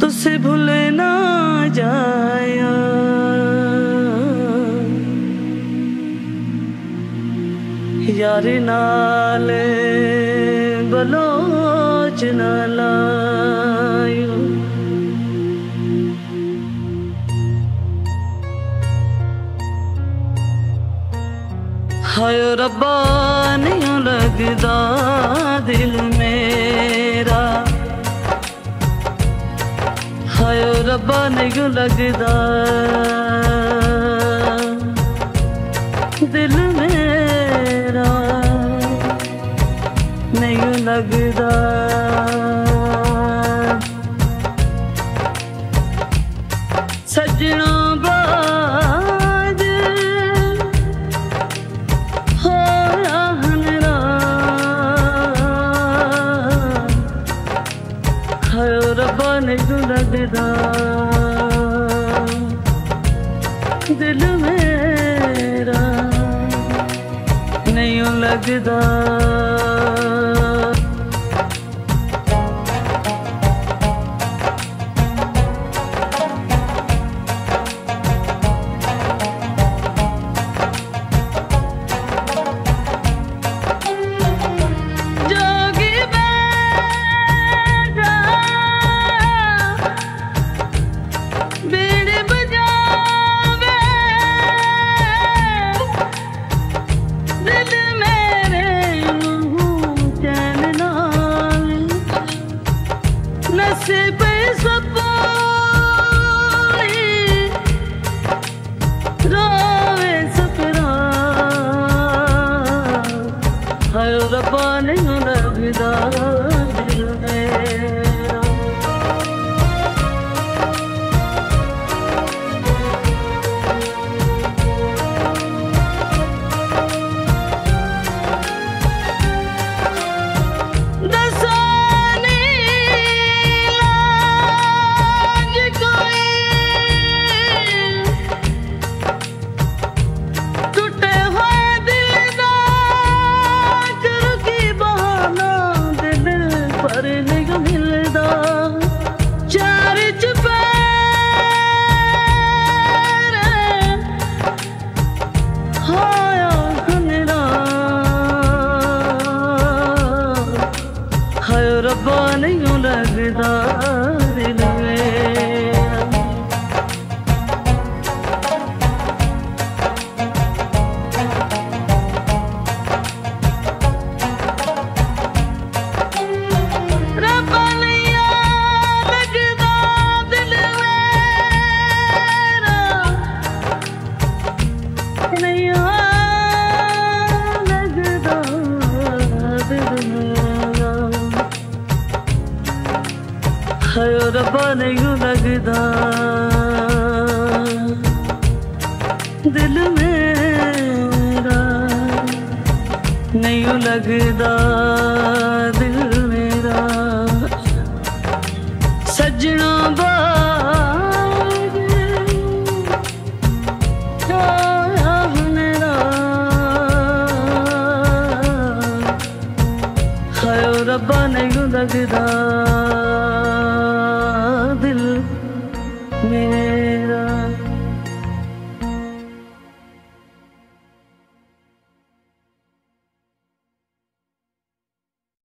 तुझसे भूले जाया यार नाल बलोच न लायो। ਬਲੋਚ ਰੱਬਾ, ਨਹੀਂ ਲੱਗਦਾ ਦਿਲ ਮੇਰਾ। ਹਾਏ ਰੱਬਾ, ਨਹੀਂ ਲੱਗਦਾ ਦਿਲ ਮੇਰਾ। ਨਹੀਂ ਲੱਗਦਾ। ਸੱਜਣਾ ਨਹੀਂ ਨਸੀਬ ਰੱਬਾ ਨਹੀਂ ਲੱਗਦਾ। ਦਿਲ ਮੇਰਾ ਨਹੀਂ ਲੱਗਦਾ, ਦਿਲ ਮੇਰਾ। ਸੱਜਣਾ ਬਾਗ ਹੋਇਆ ਹਨਰਾ। ਹਾਏ ਰੱਬਾ ਨਹੀਂ ਲੱਗਦਾ।